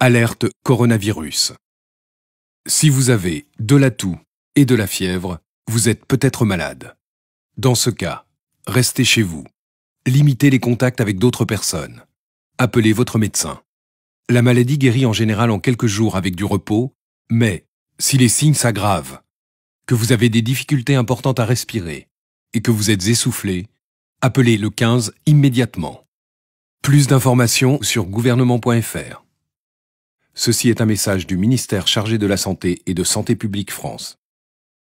Alerte coronavirus. Si vous avez de la toux et de la fièvre, vous êtes peut-être malade. Dans ce cas, restez chez vous. Limitez les contacts avec d'autres personnes. Appelez votre médecin. La maladie guérit en général en quelques jours avec du repos, mais si les signes s'aggravent, que vous avez des difficultés importantes à respirer et que vous êtes essoufflé, appelez le 15 immédiatement. Plus d'informations sur gouvernement.fr. Ceci est un message du ministère chargé de la Santé et de Santé publique France.